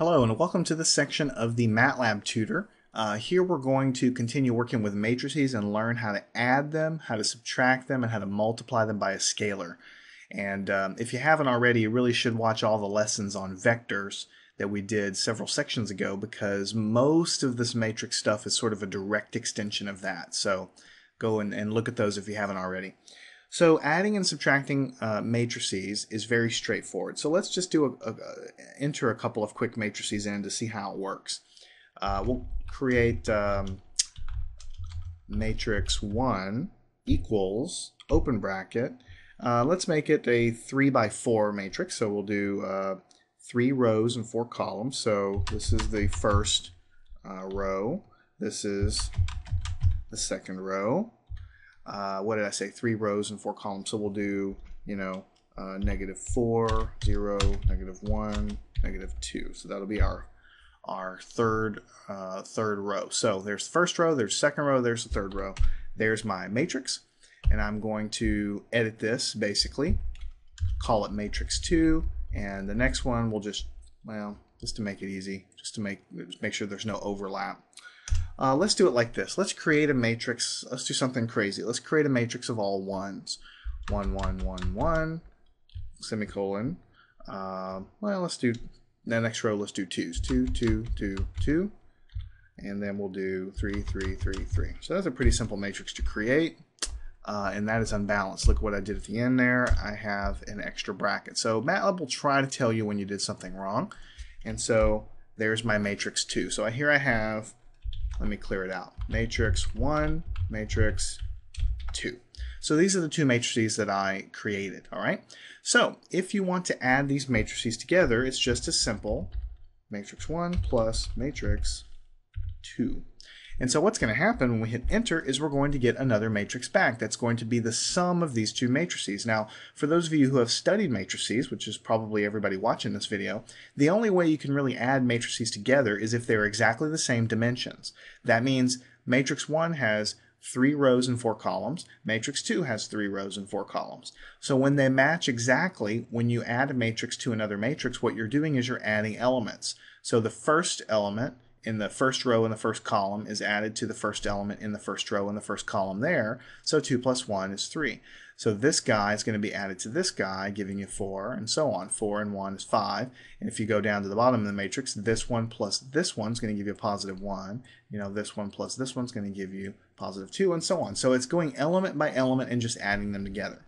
Hello and welcome to this section of the MATLAB tutor. Uh, here we're going to continue working with matrices and learn how to add them, how to subtract them, and how to multiply them by a scalar. And um, if you haven't already, you really should watch all the lessons on vectors that we did several sections ago because most of this matrix stuff is sort of a direct extension of that. So go and, and look at those if you haven't already. So adding and subtracting uh, matrices is very straightforward. So let's just do a, a, enter a couple of quick matrices in to see how it works. Uh, we'll create um, matrix 1 equals open bracket. Uh, let's make it a 3 by 4 matrix. So we'll do uh, three rows and four columns. So this is the first uh, row. This is the second row uh, what did I say, three rows and four columns. So we'll do, you know, uh, negative 4, 0, negative 1, negative 2. So that'll be our our third uh, third row. So there's the first row, there's the second row, there's the third row. There's my matrix. And I'm going to edit this basically, call it matrix 2. And the next one we'll just, well, just to make it easy, just to make, make sure there's no overlap. Uh, let's do it like this. Let's create a matrix. Let's do something crazy. Let's create a matrix of all ones. One, one, one, one, semicolon. Uh, well, let's do the next row. Let's do twos. Two, two, two, two. And then we'll do three, three, three, three. So that's a pretty simple matrix to create. Uh, and that is unbalanced. Look what I did at the end there. I have an extra bracket. So MATLAB will try to tell you when you did something wrong. And so there's my matrix 2. So here I have let me clear it out. Matrix 1, matrix 2. So these are the two matrices that I created, all right? So if you want to add these matrices together, it's just as simple. Matrix 1 plus matrix 2. And so what's going to happen when we hit enter is we're going to get another matrix back. That's going to be the sum of these two matrices. Now, for those of you who have studied matrices, which is probably everybody watching this video, the only way you can really add matrices together is if they're exactly the same dimensions. That means matrix 1 has three rows and four columns. Matrix 2 has three rows and four columns. So when they match exactly, when you add a matrix to another matrix, what you're doing is you're adding elements. So the first element in the first row in the first column is added to the first element in the first row in the first column there. So 2 plus 1 is 3. So this guy is going to be added to this guy, giving you 4, and so on. 4 and 1 is 5. And if you go down to the bottom of the matrix, this one plus this one is going to give you a positive 1. You know, this one plus this one is going to give you positive 2, and so on. So it's going element by element and just adding them together.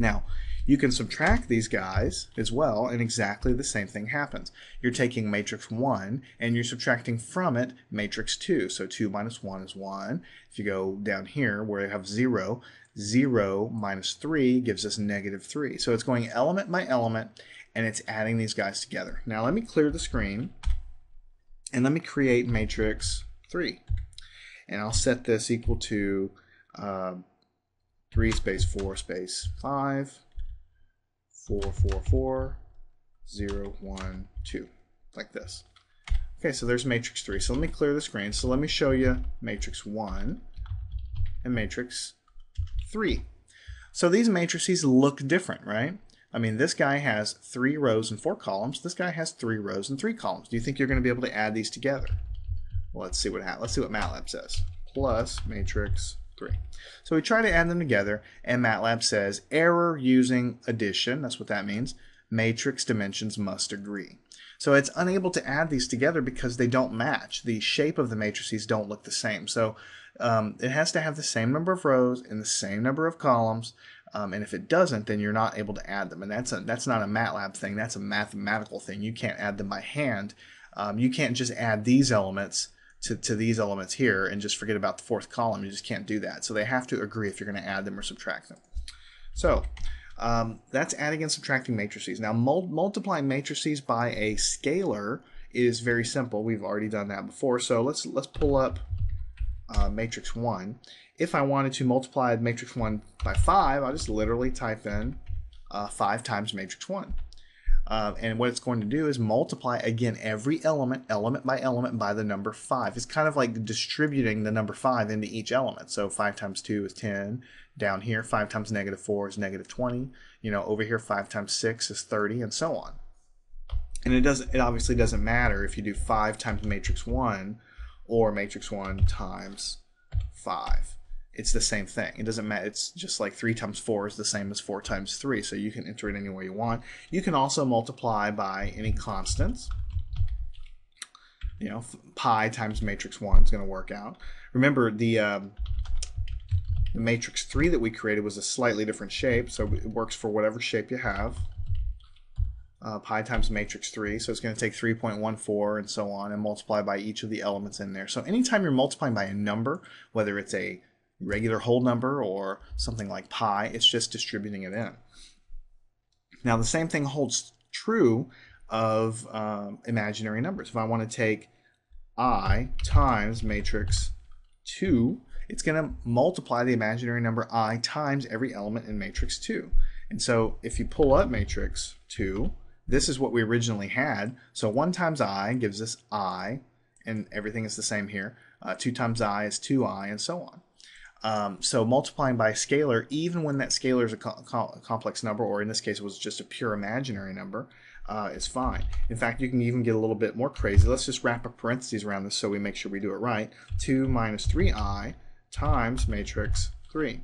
Now, you can subtract these guys as well, and exactly the same thing happens. You're taking matrix 1, and you're subtracting from it matrix 2. So 2 minus 1 is 1. If you go down here where you have 0, 0 minus 3 gives us negative 3. So it's going element by element, and it's adding these guys together. Now let me clear the screen, and let me create matrix 3. And I'll set this equal to uh, 3 space 4 space 5 four, four, four, zero, one, two, like this. Okay, so there's matrix 3. So let me clear the screen. So let me show you matrix 1 and matrix 3. So these matrices look different, right? I mean, this guy has three rows and four columns. This guy has three rows and three columns. Do you think you're going to be able to add these together? Well, let's see what let's see what MATLAB says. Plus matrix 3. So we try to add them together, and MATLAB says error using addition, that's what that means, matrix dimensions must agree. So it's unable to add these together because they don't match. The shape of the matrices don't look the same. So um, it has to have the same number of rows and the same number of columns. Um, and if it doesn't, then you're not able to add them. And that's a, that's not a MATLAB thing. That's a mathematical thing. You can't add them by hand. Um, you can't just add these elements to, to these elements here and just forget about the fourth column. You just can't do that. So they have to agree if you're going to add them or subtract them. So um, that's adding and subtracting matrices. Now mul multiplying matrices by a scalar is very simple. We've already done that before. So let's let's pull up uh, matrix 1. If I wanted to multiply matrix 1 by 5, I'll just literally type in uh, 5 times matrix 1. Uh, and what it's going to do is multiply again every element, element by element, by the number 5. It's kind of like distributing the number 5 into each element. So 5 times 2 is 10. Down here, 5 times negative 4 is negative 20. You know, over here, 5 times 6 is 30, and so on. And it doesn't. It obviously doesn't matter if you do five times matrix one, or matrix one times five. It's the same thing. It doesn't matter. It's just like three times four is the same as four times three. So you can enter it any way you want. You can also multiply by any constants. You know, pi times matrix one is going to work out. Remember the. Um, the matrix 3 that we created was a slightly different shape, so it works for whatever shape you have uh, pi times matrix 3. So it's going to take 3.14 and so on and multiply by each of the elements in there. So anytime you're multiplying by a number, whether it's a regular whole number or something like pi, it's just distributing it in. Now the same thing holds true of um, imaginary numbers. If I want to take i times matrix 2, it's going to multiply the imaginary number i times every element in matrix 2. And so if you pull up matrix 2, this is what we originally had. So 1 times i gives us i, and everything is the same here. Uh, 2 times i is 2i, and so on. Um, so multiplying by a scalar, even when that scalar is a, co a, complex number, or in this case it was just a pure imaginary number, uh, is fine. In fact, you can even get a little bit more crazy. Let's just wrap a parentheses around this so we make sure we do it right. 2 minus 3i times matrix 3.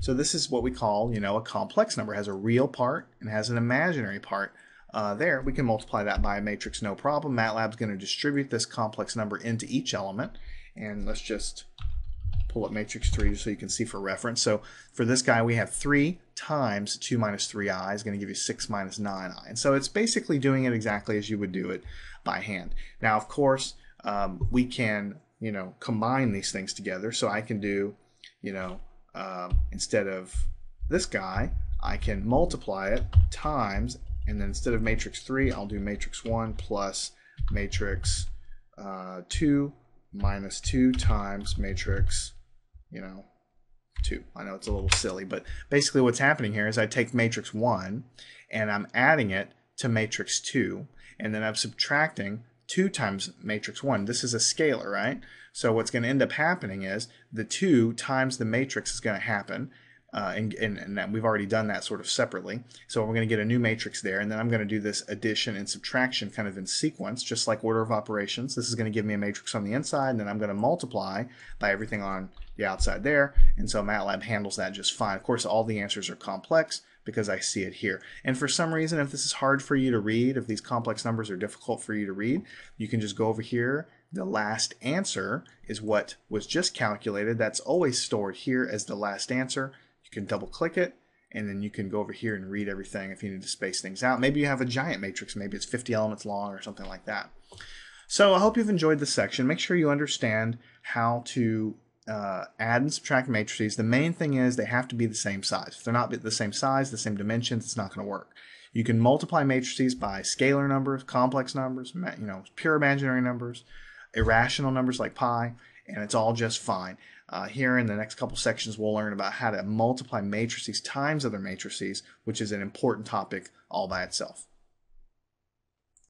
So this is what we call, you know, a complex number. It has a real part and has an imaginary part uh, there, we can multiply that by a matrix no problem. MATLAB's going to distribute this complex number into each element. And let's just pull up matrix 3 so you can see for reference. So for this guy, we have 3 times 2 minus 3i is going to give you 6 minus 9i. And so it's basically doing it exactly as you would do it by hand. Now, of course, um, we can, you know, combine these things together. So I can do, you know, um, instead of this guy, I can multiply it times and then instead of matrix 3, I'll do matrix 1 plus matrix uh, 2 minus 2 times matrix, you know, 2. I know it's a little silly, but basically what's happening here is I take matrix 1 and I'm adding it to matrix 2, and then I'm subtracting 2 times matrix 1. This is a scalar, right? So what's going to end up happening is the 2 times the matrix is going to happen, uh, and, and, and, we've already done that sort of separately. So we're going to get a new matrix there, and then I'm going to do this addition and subtraction kind of in sequence, just like order of operations. This is going to give me a matrix on the inside, and then I'm going to multiply by everything on the outside there, and so MATLAB handles that just fine. Of course, all the answers are complex because I see it here. And for some reason, if this is hard for you to read, if these complex numbers are difficult for you to read, you can just go over here the last answer is what was just calculated. That's always stored here as the last answer. You can double click it and then you can go over here and read everything if you need to space things out. Maybe you have a giant matrix, maybe it's 50 elements long or something like that. So I hope you've enjoyed this section. Make sure you understand how to uh, add and subtract matrices. The main thing is they have to be the same size. If they're not the same size, the same dimensions, it's not going to work. You can multiply matrices by scalar numbers, complex numbers, you know, pure imaginary numbers, irrational numbers like pi, and it's all just fine. Uh, here in the next couple sections, we'll learn about how to multiply matrices times other matrices, which is an important topic all by itself.